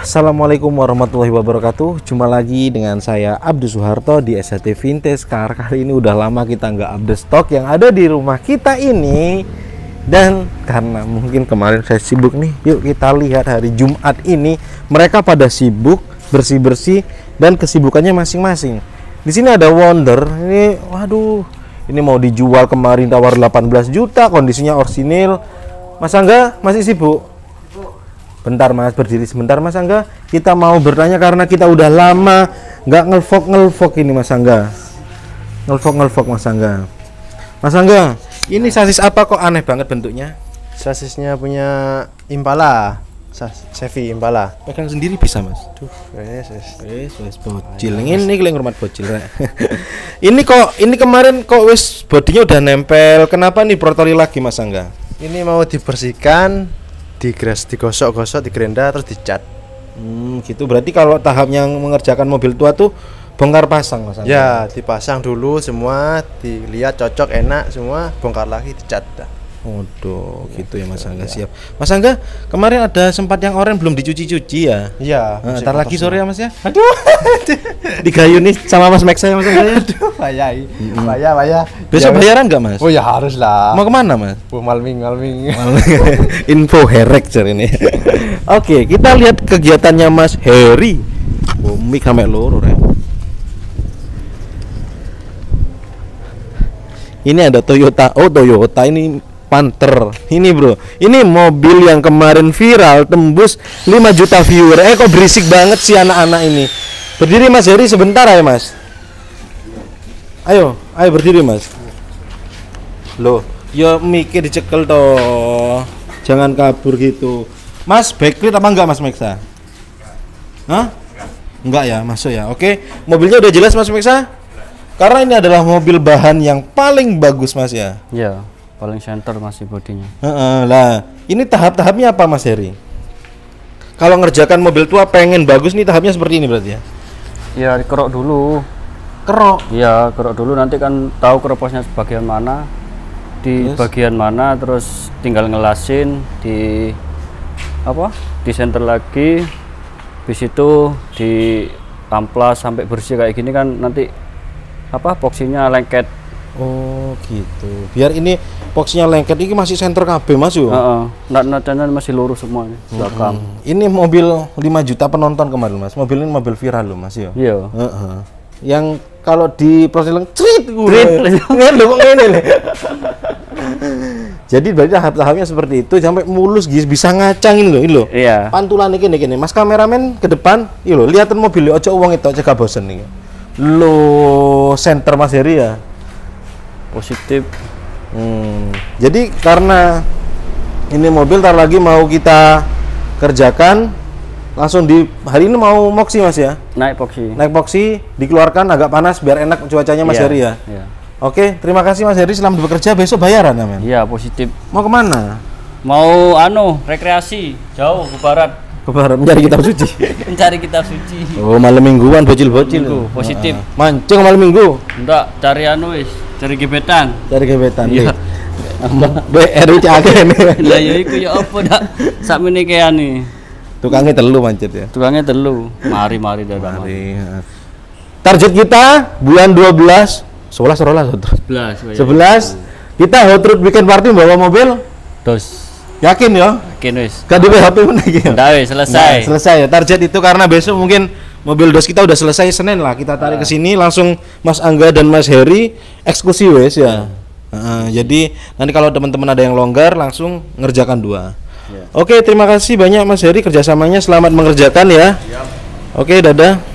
Assalamualaikum warahmatullahi wabarakatuh. Jumpa lagi dengan saya Abdus Suharto di SHT Vintage Car. Kali ini udah lama kita nggak update stok yang ada di rumah kita ini. Dan karena mungkin kemarin saya sibuk nih Yuk kita lihat hari Jumat ini. Mereka pada sibuk bersih-bersih dan kesibukannya masing-masing. Di sini ada Wonder. Ini waduh ini mau dijual kemarin tawar 18 juta kondisinya orsinil Mas Angga masih sibuk Bentar mas, berdiri sebentar mas Angga. Kita mau bertanya karena kita udah lama nggak ngelvok ngelvok ini mas Angga. Ngelvok ngelvok mas Angga. Mas Angga, ini sasis apa kok aneh banget bentuknya? Sasisnya punya Impala, Sas Chevy Impala. Pegang sendiri bisa mas. Duh, yes. Wes, wes bocil. Ini kalian hormat bocil rek. ini kok, ini kemarin kok wes bodinya udah nempel. Kenapa nih protoli lagi mas Angga? Ini mau dibersihkan, digres, digosok-gosok, digerenda, terus dicat. Hmm, gitu. Berarti kalau tahap yang mengerjakan mobil tua tuh bongkar pasang mas. Ya, dipasang dulu semua, dilihat cocok, enak semua, bongkar lagi, dicat. dah. Waduh, gitu ya Mas Angga siap. Mas Angga, kemarin ada sempat yang oranye belum dicuci-cuci ya? Iya. Nah, masih ntar lagi sore ya Mas ya. Aduh, Digayu nih sama Mas Max saya Mas Angga ya. aduh, bayar, bayar, bayar. Besok Ya, bayaran nggak Mas? Oh ya harus lah. Mau ke mana Mas? Oh, malming, malming. Info herek cer ini. Oke, kita lihat kegiatannya Mas Heri. Oh, mic sampai loro Rek. Ini ada Toyota. Oh, Toyota ini Panther. Ini, Bro. Ini mobil yang kemarin viral tembus 5 juta viewer. Eh, kok berisik banget sih anak-anak ini. Berdiri Mas Heri sebentar ya, Mas. Ayo, ayo berdiri, Mas. Loh, ya mikir dicekel toh. Jangan kabur gitu. Mas, backlit apa enggak Mas Meksa? Hah? Enggak ya, masuk ya. Oke, mobilnya udah jelas Mas Meksa? Karena ini adalah mobil bahan yang paling bagus Mas ya. Ya, paling center masih bodinya. Heeh, lah, ini tahap-tahapnya apa Mas Heri? Kalau ngerjakan mobil tua pengen bagus nih tahapnya seperti ini berarti ya. Ya, kerok dulu. Kerok. Ya, kerok dulu nanti kan tahu keroposnya bagian mana. Di Terus? bagian mana terus tinggal ngelasin di apa? Di center lagi. Habis itu di amplas sampai bersih kayak gini kan nanti apa? Boxinya lengket. Oh, gitu. Biar ini boxnya lengket ini masih center KB Mas yo. Heeh. Nak natanya masih lurus semuanya. Belakang. Ini mobil 5 juta penonton kemarin mas. Mobil ini mobil viral loh mas yo. Iya. Heeh. Yang kalau di proses trit Trit. Ini lho kok ngene. Jadi berarti tahap-tahapnya seperti itu sampai mulus guys bisa ngacangin loh ini loh. Iya. Pantulan ini gini Mas kameramen ke depan, ini loh lihatin mobil ojo uang itu cegah bosen nih. Lo center Mas Heri ya. Positif. Hmm, jadi karena ini mobil tar lagi mau kita kerjakan langsung di hari ini mau moksi mas ya Naik boxi. naik moksi dikeluarkan agak panas biar enak cuacanya mas Iya, Heri ya Iya. oke terima kasih mas Heri selamat bekerja besok bayaran ya men Iya, positif. mau ke mana Mau anu, rekreasi jauh ke barat ke barat mencari kitab suci mencari kitab suci. oh malam mingguan bocil-bocil Minggu, positif. mancing malam minggu Enggak, cari anu wis, cari gebetan. cari gebetan Iya. BRI cakep Lah ya iku ya apa dak? Meneh nih. tukangnya telu mancet ya Tukangnya telu. Mari. Mari. ya. Target kita bulan 12 11 rolas hot rod. 11. 11 kita hot rod weekend party bawa mobil. Dos. Yakin ya? Yakin wis. KDP HP mana gitu. Udah wis selesai. Nah, selesai ya. Target itu karena besok mungkin mobil dos kita udah selesai Senin lah. Kita tarik ke sini langsung Mas Angga dan Mas Heri eksekusi wes ya. Heeh, jadi nanti kalau teman-teman ada yang longgar langsung ngerjakan dua. Oke, terima kasih banyak Mas Heri kerjasamanya. Selamat mengerjakan ya. Oke, dadah.